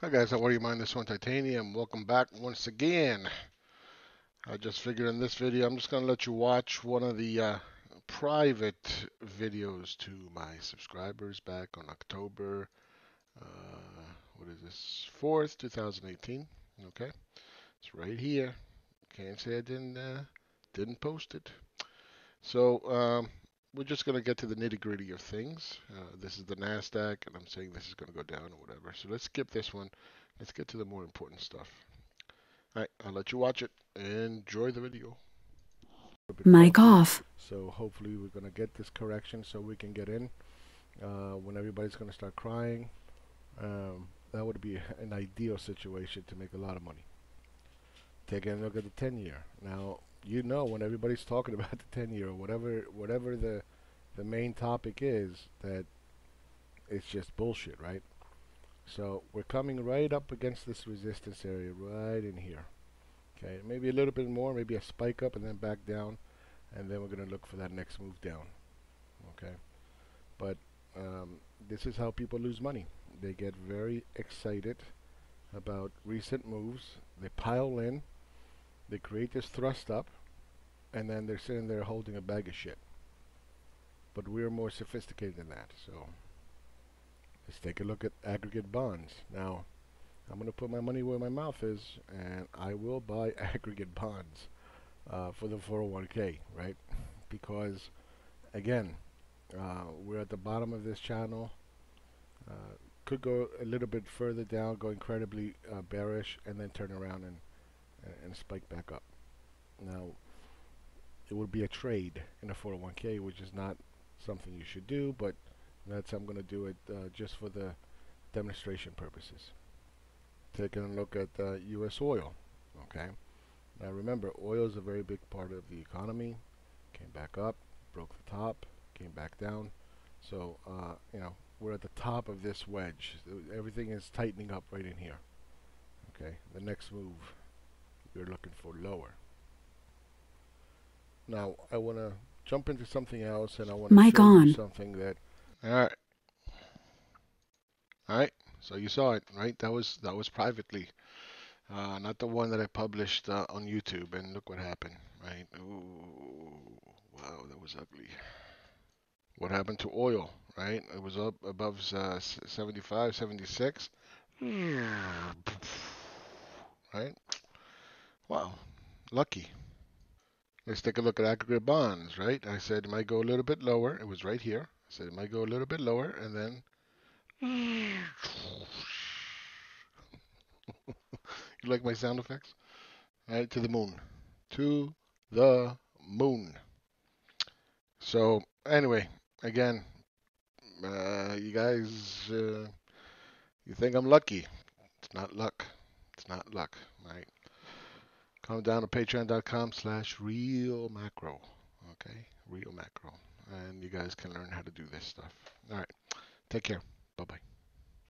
Hi guys, how are you? Mine this one titanium. Welcome back once again. I just figured in this video I'm just gonna let you watch one of the uh, private videos to my subscribers back on October uh, what is this 4th 2018 okay it's right here can't say I didn't uh, didn't post it so um, we're just going to get to the nitty gritty of things. Uh, this is the NASDAQ, and I'm saying this is going to go down or whatever. So let's skip this one. Let's get to the more important stuff. All right, I'll let you watch it. Enjoy the video. Mic off. So hopefully we're going to get this correction so we can get in uh, when everybody's going to start crying. Um, that would be an ideal situation to make a lot of money. Taking a look at the 10 year. Now, you know when everybody's talking about the 10 year or whatever whatever the the main topic is that it's just bullshit right? So we're coming right up against this resistance area right in here okay? Maybe a little bit more maybe a spike up and then back down and then we're going to look for that next move down okay? But um, this is how people lose money. They get very excited about recent moves. They pile in. They create this thrust up, and then they're sitting there holding a bag of shit. But we're more sophisticated than that. So let's take a look at aggregate bonds. Now, I'm going to put my money where my mouth is, and I will buy aggregate bonds uh, for the 401k, right? Because, again, uh, we're at the bottom of this channel. Uh, could go a little bit further down, go incredibly uh, bearish, and then turn around and and spike back up. Now, it would be a trade in a 401k, which is not something you should do, but that's I'm going to do it uh, just for the demonstration purposes. Taking a look at uh, U.S. oil. Okay. Now remember, oil is a very big part of the economy. Came back up, broke the top, came back down. So uh, you know we're at the top of this wedge. Everything is tightening up right in here. Okay. The next move you're looking for lower. Now, I want to jump into something else, and I want to show on. you something that. All right. All right. So you saw it, right? That was that was privately, uh, not the one that I published uh, on YouTube. And look what happened, right? Ooh, wow, that was ugly. What happened to oil, right? It was up above uh, 75, 76. right? Wow, lucky. Let's take a look at aggregate bonds, right? I said it might go a little bit lower. It was right here. I said it might go a little bit lower, and then. you like my sound effects? Right to the moon. To the moon. So, anyway, again, uh, you guys, uh, you think I'm lucky. It's not luck. It's not luck, right? Come down to patreon.com slash real macro. Okay, real macro. And you guys can learn how to do this stuff. All right, take care. Bye bye.